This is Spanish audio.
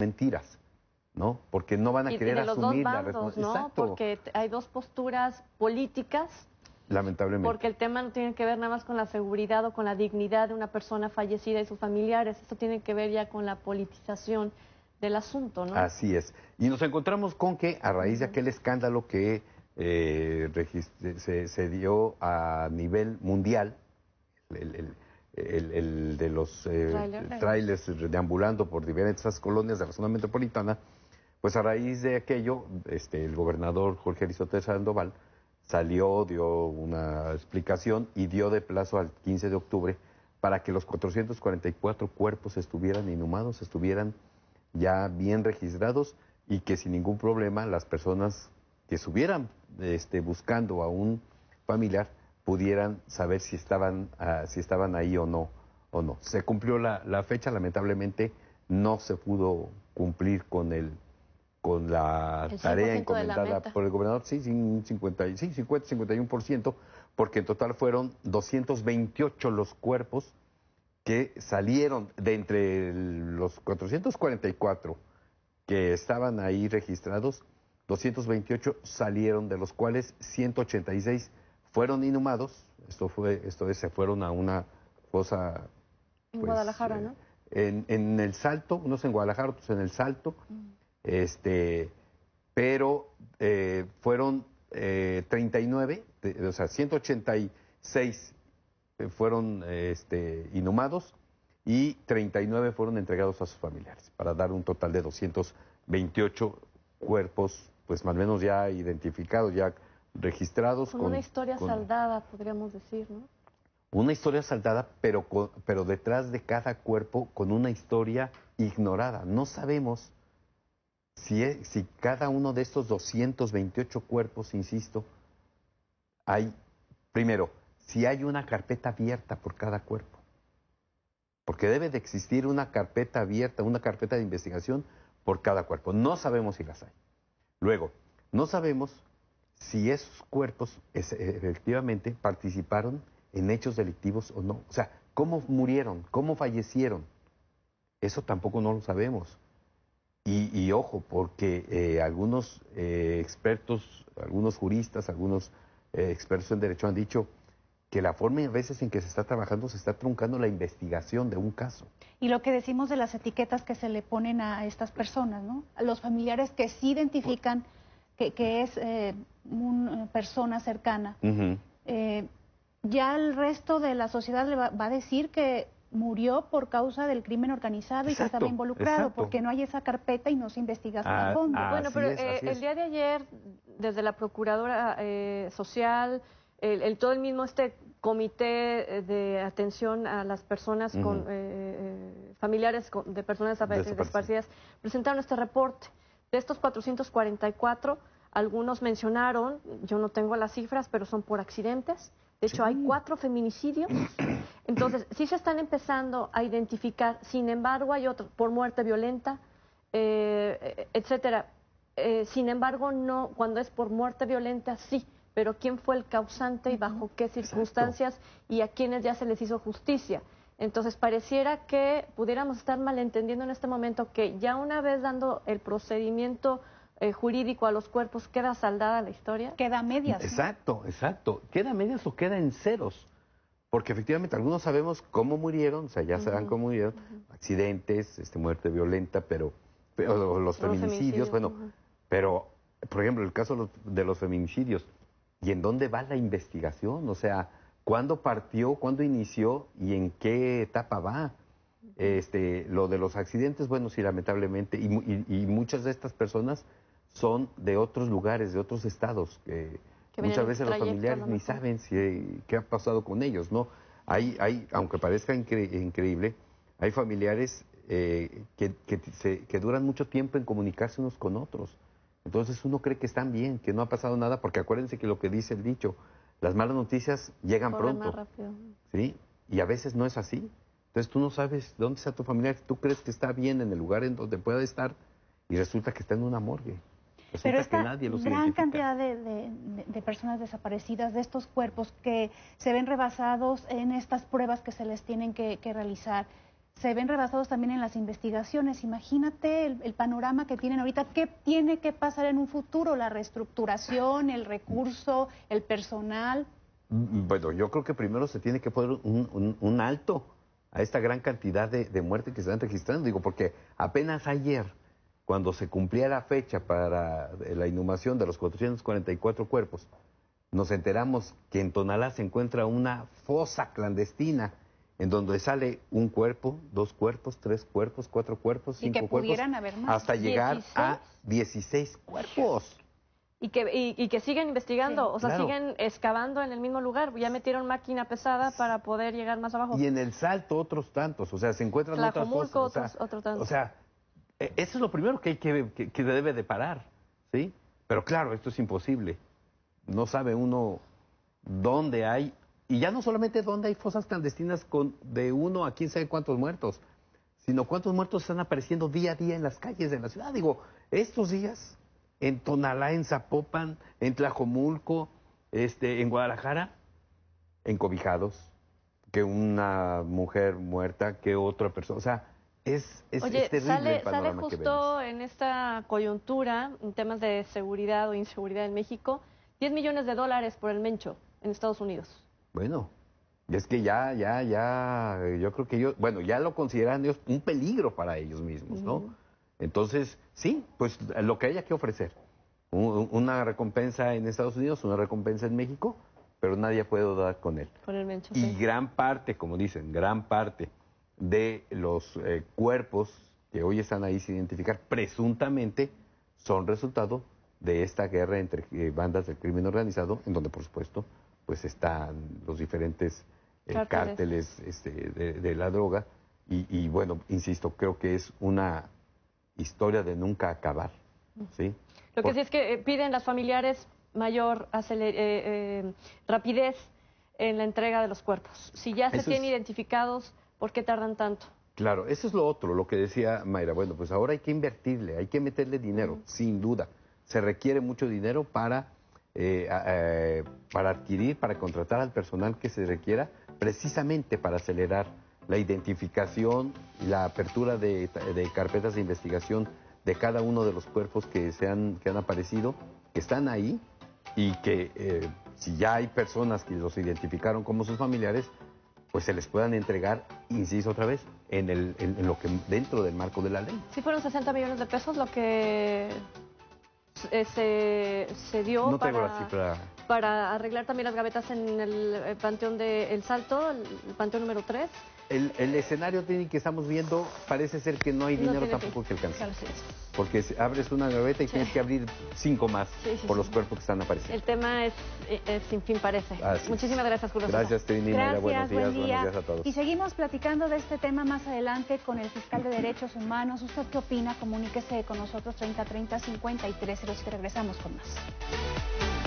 mentiras, ¿no? Porque no van a Y querer de los asumir dos la bandos, responsabilidad. ¿no? Porque hay dos posturas políticas, Lamentablemente. porque el tema no tiene que ver nada más con la seguridad o con la dignidad de una persona fallecida y sus familiares. Esto tiene que ver ya con la politización del asunto, ¿no? Así es. Y nos encontramos con que a raíz de aquel escándalo que eh, se, se dio a nivel mundial, el, el- el- el de los eh, trailers. deambulando por diversas colonias de la zona metropolitana, pues a raíz de aquello, este, el gobernador Jorge Aristóteles Sandoval salió, dio una explicación y dio de plazo al 15 de octubre para que los 444 cuerpos estuvieran inhumados, estuvieran ya bien registrados y que sin ningún problema las personas que estuvieran este, buscando a un familiar pudieran saber si estaban, ah, si estaban ahí o no, o no. Se cumplió la, la fecha, lamentablemente no se pudo cumplir con el con la El 100% tarea la encomendada por el gobernador, sí, sí, un 50, y- sí, 50, 51%, porque en total fueron 228 los cuerpos que salieron de entre los 444 que estaban ahí registrados, 228 salieron, de los cuales 186 fueron inhumados. Esto fue, esto es, se fueron a una fosa. en pues, Guadalajara, eh, ¿no? En, en el Salto, unos en Guadalajara, otros en el Salto. Este, pero eh, fueron eh, 39, de- o sea, 186 eh, fueron este, inhumados y 39 fueron entregados a sus familiares, para dar un total de 228 cuerpos, pues más o menos ya identificados, ya registrados. Con, una historia con- saldada, podríamos decir, ¿no? Una historia saldada, pero, con- pero detrás de cada cuerpo con una historia ignorada. No sabemos si, es- si cada uno de estos 228 cuerpos, insisto, hay, primero, si hay una carpeta abierta por cada cuerpo. Porque debe de existir una carpeta abierta, una carpeta de investigación por cada cuerpo. No sabemos si las hay. Luego, no sabemos si esos cuerpos efectivamente participaron en hechos delictivos o no. O sea, cómo murieron, cómo fallecieron. Eso tampoco no lo sabemos. Y, y ojo, porque eh, algunos eh, expertos, algunos juristas, algunos eh, expertos en derecho han dicho que la forma a veces en que se está trabajando se está truncando la investigación de un caso. Y lo que decimos de las etiquetas que se le ponen a estas personas, ¿no? A los familiares que sí identifican que, que es eh, una persona cercana. Eh, ya el resto de la sociedad le va, va a decir que murió por causa del crimen organizado y que estaba involucrado, exacto. porque no hay esa carpeta y no se investiga Ah, a fondo. ah, Bueno, pero es, eh, el día de ayer, desde la Procuradora eh, Social, el, el- todo el mismo este comité eh, de atención a las personas con eh, eh, familiares con- de personas desaparecidas, presentaron este reporte. De estos 444, algunos mencionaron, yo no tengo las cifras, pero son por accidentes. De hecho, hay cuatro feminicidios. Entonces, sí se están empezando a identificar. Sin embargo, hay otros por muerte violenta, eh, etcétera. Eh, sin embargo, no, cuando es por muerte violenta, sí. Pero quién fue el causante y bajo qué circunstancias y a quienes ya se les hizo justicia. Entonces, pareciera que pudiéramos estar malentendiendo en este momento que ya una vez dando el procedimiento eh, jurídico a los cuerpos, queda saldada la historia. Queda medias. ¿no? Exacto, exacto. ¿Queda medias o queda en ceros? Porque efectivamente algunos sabemos cómo murieron, o sea, ya saben cómo murieron, accidentes, este, muerte violenta, pero, pero los Los feminicidios, feminicidios, bueno, pero, por ejemplo, el caso de los- de los feminicidios, ¿y en dónde va la investigación? O sea, ¿cuándo partió, cuándo inició y en qué etapa va? Este, lo de los accidentes, bueno, sí, lamentablemente, y, y- y muchas de estas personas son de otros lugares, de otros estados, que, muchas veces los lo familiares ni saben si, qué ha pasado con ellos, ¿no? Hay, hay aunque parezca incre- increíble, hay familiares eh, que, que se- que duran mucho tiempo en comunicarse unos con otros. Entonces uno cree que están bien, que no ha pasado nada, porque acuérdense que lo que dice el dicho, las malas noticias llegan Corre pronto. más rápido. ¿sí? Y a veces no es así. Entonces tú no sabes dónde está tu familiar, tú crees que está bien en el lugar en donde pueda estar y resulta que está en una morgue. Resulta Pero que nadie los gran identifica. cantidad de, de- de- de personas desaparecidas, de estos cuerpos que se ven rebasados en estas pruebas que se les tienen que, que realizar, se ven rebasados también en las investigaciones. Imagínate el, panorama que tienen ahorita, qué tiene que pasar en un futuro, la reestructuración, el recurso, el personal. Mm, bueno, yo creo que primero se tiene que poner un, alto a esta gran cantidad de, de muertes que se están registrando, digo, porque apenas ayer, cuando se cumplía la fecha para la inhumación de los 444 cuerpos, nos enteramos que en Tonalá se encuentra una fosa clandestina en donde sale un cuerpo, dos cuerpos, tres cuerpos, cuatro cuerpos, cinco y que cuerpos, pudieran haber más. hasta llegar a 16 cuerpos. Y que, y, que siguen investigando, o sea, siguen excavando en el mismo lugar. Ya metieron máquina pesada para poder llegar más abajo. Y en el salto otros tantos, o sea, se encuentran otras cosas. O sea, otro tanto. o sea, e, eso es lo primero que, hay que, que debe de parar, ¿sí? Pero claro, esto es imposible. No sabe uno dónde hay y ya no solamente dónde hay fosas clandestinas con de uno a quién sabe cuántos muertos, sino cuántos muertos están apareciendo día a día en las calles de la ciudad. Digo, estos días, en Tonalá, en Zapopan, en Tlajomulco, este, en Guadalajara, encobijados, que una mujer muerta, que otra persona. O sea, es, es, Oye, terrible sale, el sale justo en esta coyuntura, en temas de seguridad o inseguridad en México, 10 millones de dólares por el Mencho en Estados Unidos. Bueno, es que ya, ya, ya, yo creo que ellos, bueno, ya lo consideran ellos un peligro para ellos mismos, ¿no? Entonces, sí, pues lo que haya que ofrecer. una recompensa en Estados Unidos, una recompensa en México, pero nadie puede dar con él. Con el mencho, y gran parte, como dicen, gran parte de los eh, cuerpos que hoy están ahí sin identificar, presuntamente son resultado de esta guerra entre eh, bandas del crimen organizado, en donde, por supuesto, pues están los diferentes eh, cárteles, este, de, la droga. Y, bueno, insisto, creo que es una historia de nunca acabar. ¿sí? Lo que sí es que eh, piden las familiares mayor eh, rapidez en la entrega de los cuerpos. Si ya se tienen identificados, ¿por qué tardan tanto? Claro, eso es lo otro, lo que decía Mayra. Bueno, pues ahora hay que invertirle, hay que meterle dinero, sin duda. Se requiere mucho dinero para eh, eh, para adquirir, para contratar al personal que se requiera, precisamente para acelerar la identificación y la apertura de, carpetas de investigación de cada uno de los cuerpos que, se han, que han aparecido, que están ahí y que eh, si ya hay personas que los identificaron como sus familiares, pues se les puedan entregar, insisto otra vez, en, el, en, lo que dentro del marco de la ley. Sí fueron 60 millones de pesos lo que se, se, dio para, para arreglar también las gavetas en el, eh, Panteón de El Salto, el, Panteón número 3. El, el, escenario que estamos viendo parece ser que no hay dinero tampoco que, alcance. Porque abres una gaveta y tienes que abrir cinco más por los cuerpos que están apareciendo. El tema es, sin fin parece. Muchísimas gracias, Julio. Gracias, Trini. Gracias, buenos días, buenos días a todos. Y seguimos platicando de este tema más adelante con el fiscal de Derechos Humanos. ¿Usted qué opina? Comuníquese con nosotros 3030 53 los que regresamos con más.